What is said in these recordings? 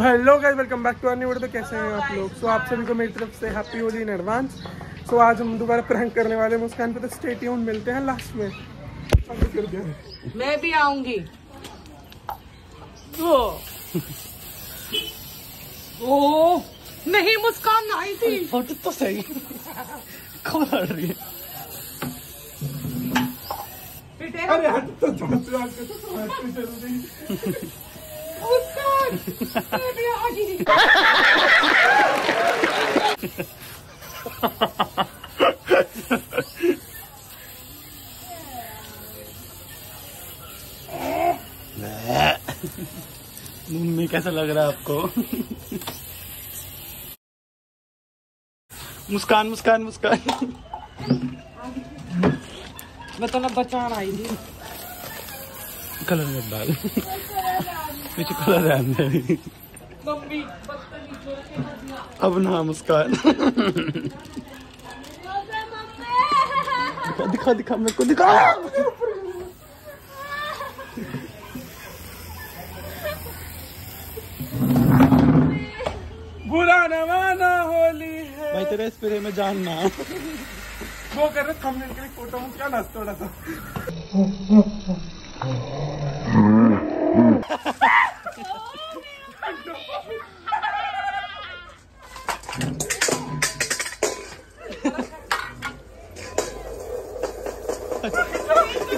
तो hello guys welcome back to our video तो कैसे हैं आप लोग? सो so, आप सभी को मेरी तरफ़ से happy Holi in advance so आज हम दोबारा प्रैंक करने वाले हैं मुस्कान पे तो स्टे ट्यून मिलते हैं लास्ट में. मैं भी आऊँगी। ओ ओ नहीं मुस्कान आई थी। फ़ोटो तो सही। कौन लड़ रही है? अरे हट तो जाँच जाँच के तो हट जल्दी। मुस्कान। आ मम्मी, कैसा लग रहा है आपको? मुस्कान मुस्कान मुस्कान। मैं तो ना बचान आई थी कलर मत डाल। कुछ कलर है मम्मी अब ना मुस्कान। दिखा दिखा दिखा मेरे को दिखा। बुरा न माना होली है। भाई तेरे स्प्रे में जानना। वो कर रहे थंबनेल के लिए फ़ोटो में क्या नाच थोड़ा सा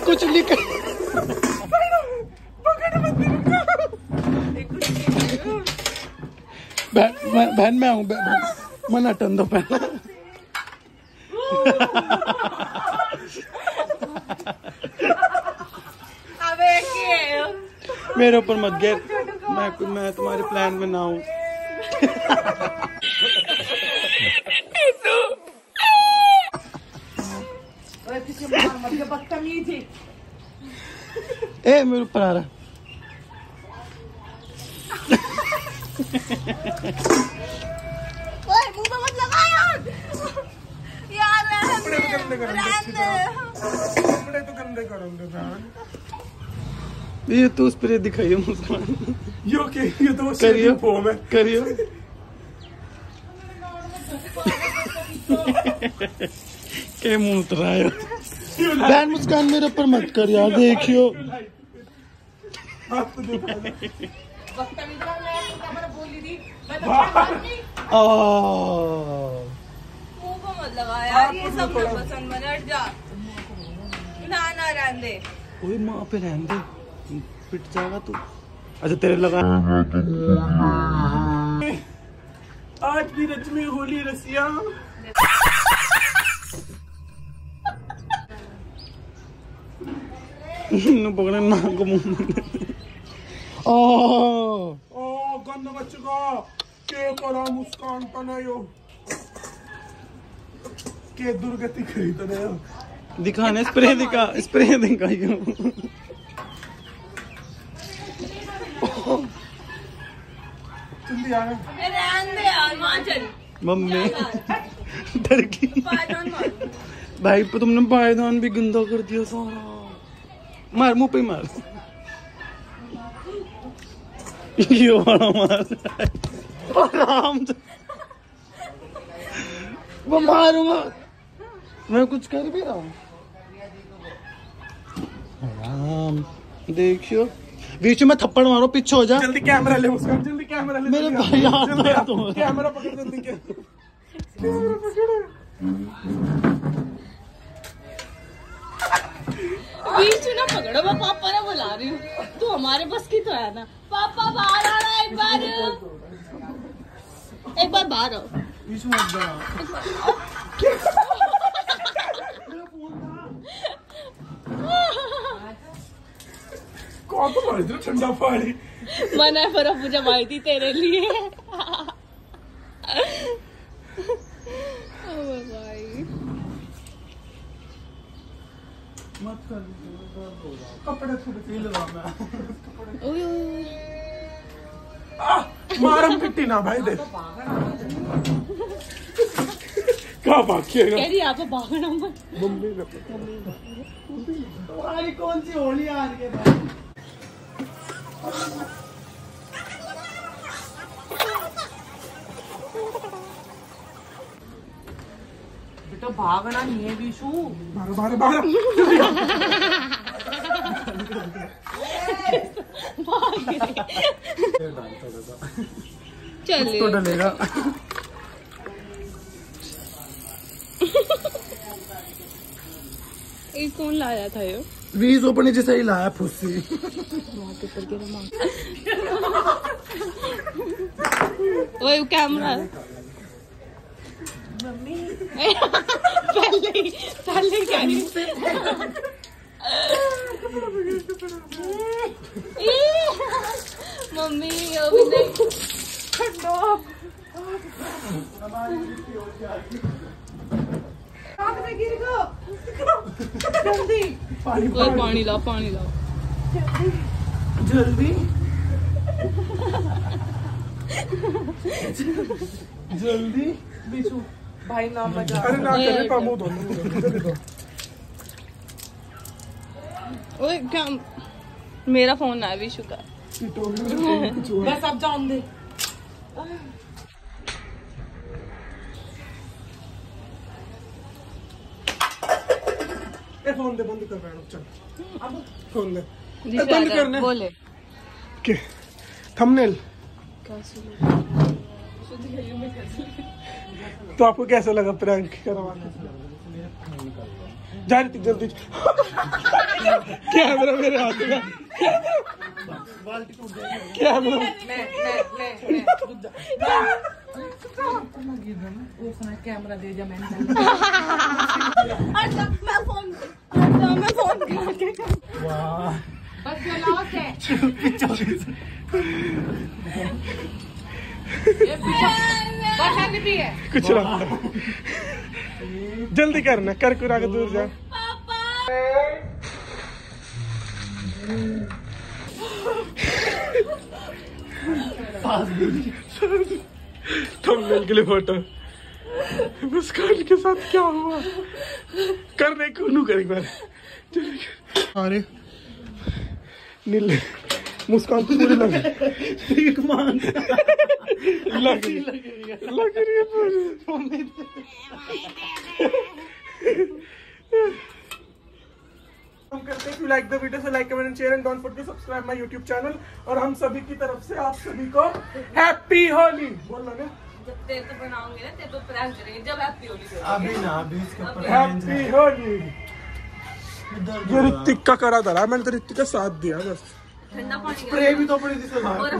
कुछ लिख। बहन मैं बहन मैं बहन मन हटन दो पहले। मेरे ऊपर मत गिर। मैं मैं तुम्हारे प्लान में ना हूँ। ओए किसी मार मत के बदतमीज थी ए मेरे ऊपर आ रहा ओए मुँह पे मत लगा यार। यार रहने रहने कपड़े तो गंदे करोगे ये तो स्प्रे दिखाइए मुस्कान यो के ये करियो फोम करियो के मुँह उतरायो बहन मुस्कान मेरे ऊपर मत कर यार देखियो ना मैं क्या मैंने बोली थी मैं क्या बोली आ मुँह पे मत लगा यार ये सब ना पसंद जा ना ना रहने दे माँ पे रहने दे पिट जाएगा तू अच्छा तेरे लगा आज भी में होली रसिया। पकड़े नाक मुँह ओ। ओ गंद बचगा के करा मुस्कान तनयो? के दुर्गति खरीद रहे हो? दिखाने स्प्रे दिखा स्प्रे दिखाइयो जल्दी आ गए रहने दे यार वहाँ चल मम्मी। डर गई। भाई पर तुमने पायदान भी गंदा कर दिया सारा। मार मुँह पे मार। ये वाला मार। आराम से। वो मारूँगा मैं कुछ कर भी रहा हूँ। आराम। देखियो। बीच में थप्पड़ मारो पीछे हो जा। जल्दी कैमरा ले उसका जल्दी कैमरा ले मेरे भाई हाथ तो कैमरा पकड़ जल्दी कैमरा पकड़ बीच में ना पकड़ो मैं पापा ने बुला रही हूँ। तू हमारे बस की तो है ना। पापा बाहर आ रहा है एक बार। एक बार बाहर आओ बीच में मत जा कौन तो ठंडा पानी। मना पर पूजा मारी थी तेरे लिए। मत कर कपड़े थोड़े लगा मैं। ओए ओए मारम पिट्टी ना भाई दे। कहाँ भागिएगा कह रही आप भागना मत। मम्मी कौन सी होली आ रही है बेटा भागना ये कौन लाया था ये। बीस ओपन जैसे ही लाया फुस्सी ओए कैमरा पहले पहले कह रही हूँ। मम्मी अभी नहीं में गिर गो। जल्दी। ओए पानी। लाओ पानी लाओ। जल्दी। जल्दी। विशु भाई नाम बजा अरे ना करे पामो दो। ओए क्या मेरा फ़ोन है विशु का। बस अब जान दे। ए फ़ोन दे बंद कर मैडम चल। अब फ़ोन दे। ए, बंद करना। बोले। के थंबनेल तो आपको कैसा लगा प्रैंक करवा जा रही जल्दी। कैमरा मेरे हाथ में। कैमरा। मैं मैं मैं कैमरा दे दिया मैंने मैं फ़ोन मैं फ़ोन करके बस है ये पीछे बटन भी है कुछ जल्दी करना कर कुरा के दूर जा थंबनेल के लिए फ़ोटो मुस्कान के साथ क्या हुआ? कर रहे नू कर एक बार अरे. नीले. मुस्कान तो पूरी लग लग रही लग रही है पूरी हम लाइक द वीडियो से like comment and share and don't forget to subscribe my YouTube channel और हम सभी की तरफ़ से आप सभी को हैप्पी होली बोल लो ना जब तेरे तो बनाऊँगे ना तेरे तो प्रैंक करेंगे जब हैप्पी होली अभी ना अभी उसके ऊपर हैप्पी होली ये ऋतिक का करा था मैंने तो ऋतिक का साथ दिया बस। ठंडा पानी स्प्रे भी तो पड़ी थी सर और